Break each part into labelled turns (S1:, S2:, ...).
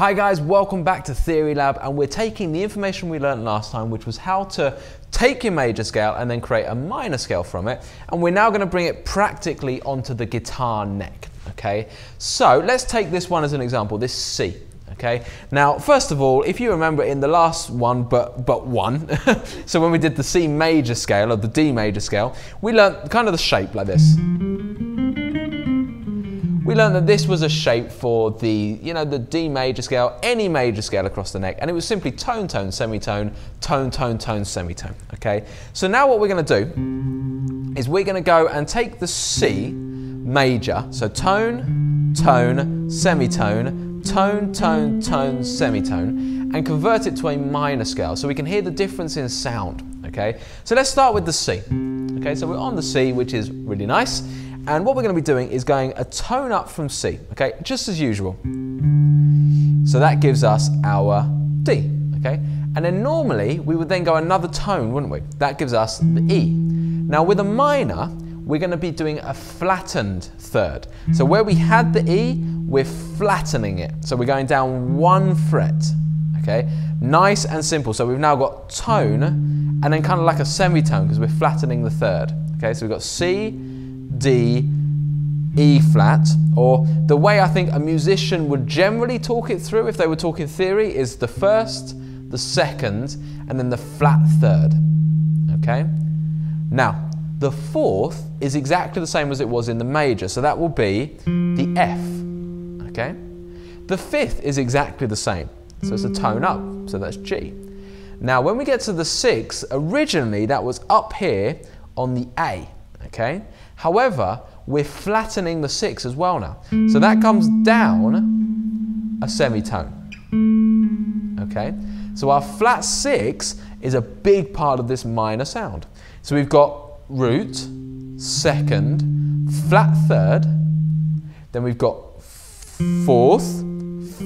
S1: Hi guys, welcome back to Theory Lab and we're taking the information we learned last time which was how to take your major scale and then create a minor scale from it and we're now going to bring it practically onto the guitar neck, okay? So let's take this one as an example, this C. Okay. Now, first of all, if you remember in the last one, but but one, so when we did the C major scale or the D major scale, we learned kind of the shape like this. We learned that this was a shape for the, you know, the D major scale, any major scale across the neck, and it was simply tone, tone, semitone, tone, tone, tone, semitone. Okay. So now what we're going to do is we're going to go and take the C major, so tone, tone, semitone tone, tone, tone, semitone, and convert it to a minor scale so we can hear the difference in sound. Okay, so let's start with the C. Okay, so we're on the C, which is really nice. And what we're going to be doing is going a tone up from C, okay, just as usual. So that gives us our D, okay? And then normally we would then go another tone, wouldn't we? That gives us the E. Now with a minor, we're going to be doing a flattened third. So where we had the E, we're flattening it. So we're going down one fret, okay? Nice and simple. So we've now got tone and then kind of like a semitone because we're flattening the third. Okay, so we've got C, D, E flat, or the way I think a musician would generally talk it through if they were talking theory is the first, the second, and then the flat third. Okay? Now, the fourth is exactly the same as it was in the major, so that will be the F. Okay? The fifth is exactly the same, so it's a tone up, so that's G. Now, when we get to the sixth, originally that was up here on the A. Okay? However, we're flattening the six as well now. So that comes down a semitone. Okay? So our flat six is a big part of this minor sound. So we've got root, second, flat third, then we've got fourth,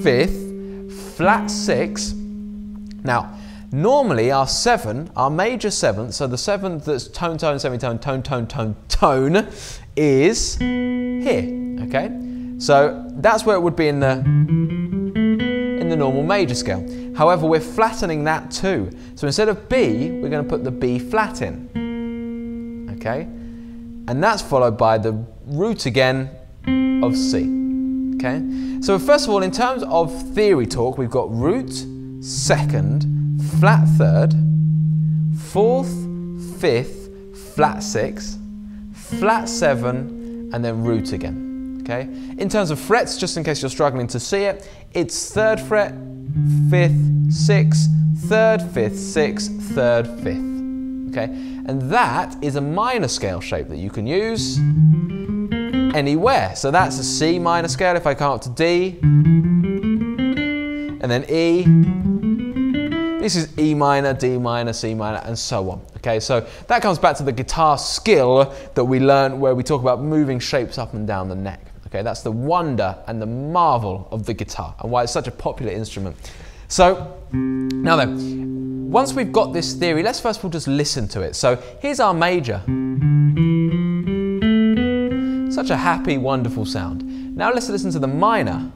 S1: fifth, flat six. Now, normally our seven, our major seventh, so the seventh that's tone, tone, semitone, tone, tone, tone, tone, is here, okay? So that's where it would be in the, in the normal major scale. However, we're flattening that too. So instead of B, we're going to put the B flat in okay? And that's followed by the root again of C, okay? So first of all, in terms of theory talk, we've got root, second, flat third, fourth, fifth, flat six, flat seven, and then root again, okay? In terms of frets, just in case you're struggling to see it, it's third fret, fifth, sixth, third, fifth, sixth, third, fifth, okay? And that is a minor scale shape that you can use anywhere. So that's a C minor scale if I come up to D, and then E. This is E minor, D minor, C minor, and so on. Okay, so that comes back to the guitar skill that we learned where we talk about moving shapes up and down the neck. Okay, that's the wonder and the marvel of the guitar and why it's such a popular instrument. So, now then, once we've got this theory, let's first of all just listen to it. So here's our major. Such a happy, wonderful sound. Now let's listen to the minor.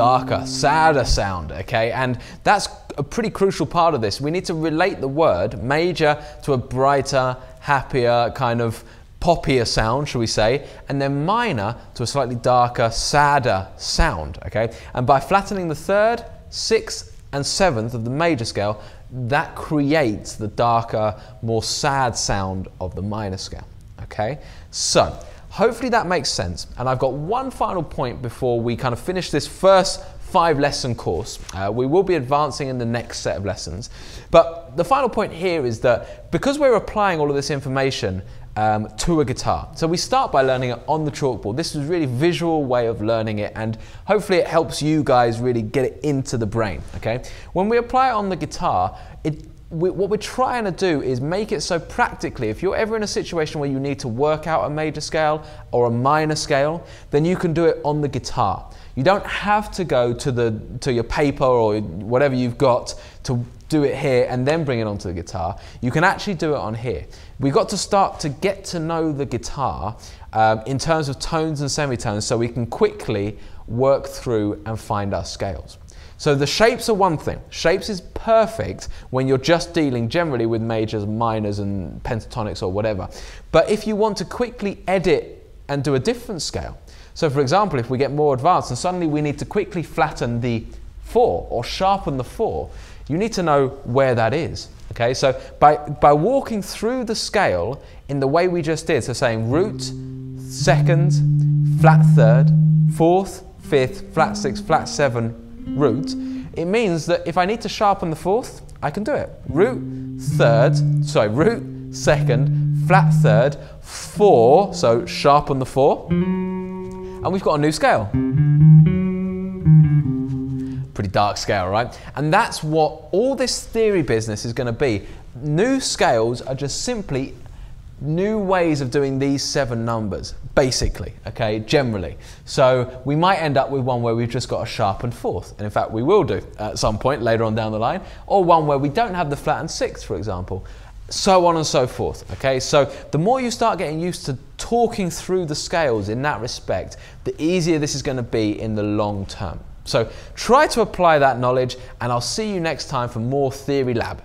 S1: Darker, sadder sound, okay? And that's a pretty crucial part of this. We need to relate the word major to a brighter, happier, kind of poppier sound, shall we say, and then minor to a slightly darker, sadder sound, okay? And by flattening the third, sixth, and seventh of the major scale, that creates the darker, more sad sound of the minor scale, okay? So, hopefully that makes sense. And I've got one final point before we kind of finish this first five lesson course. Uh, we will be advancing in the next set of lessons. But the final point here is that because we're applying all of this information um, to a guitar. So we start by learning it on the chalkboard. This is a really visual way of learning it and hopefully it helps you guys really get it into the brain, okay? When we apply it on the guitar, it we, what we're trying to do is make it so practically, if you're ever in a situation where you need to work out a major scale or a minor scale, then you can do it on the guitar. You don't have to go to, the, to your paper or whatever you've got to do it here and then bring it onto the guitar. You can actually do it on here. We've got to start to get to know the guitar um, in terms of tones and semitones so we can quickly work through and find our scales. So the shapes are one thing. Shapes is perfect when you're just dealing generally with majors, minors, and pentatonics or whatever. But if you want to quickly edit and do a different scale, so for example, if we get more advanced and suddenly we need to quickly flatten the four or sharpen the four, you need to know where that is. Okay, so by, by walking through the scale in the way we just did, so saying root, second, flat third, fourth, fifth, flat six, flat seven, root, it means that if I need to sharpen the fourth, I can do it. Root third, sorry, root second, flat third, four, so sharpen the four, and we've got a new scale. Pretty dark scale, right? And that's what all this theory business is going to be. New scales are just simply new ways of doing these seven numbers, basically, okay, generally. So we might end up with one where we've just got a sharpened fourth, and in fact we will do at some point later on down the line, or one where we don't have the flattened sixth, for example. So on and so forth. Okay, so the more you start getting used to talking through the scales in that respect, the easier this is going to be in the long term. So try to apply that knowledge, and I'll see you next time for more Theory Lab.